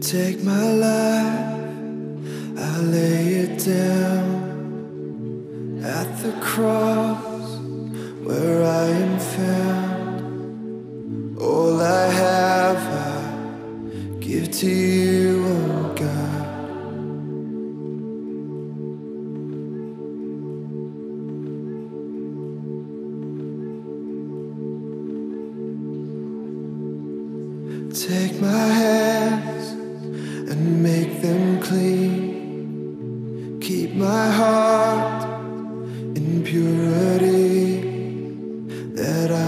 Take my life, I lay it down at the cross where I am found. All I have, I give to you, oh God. Take my hands and make them clean. Keep my heart in purity that I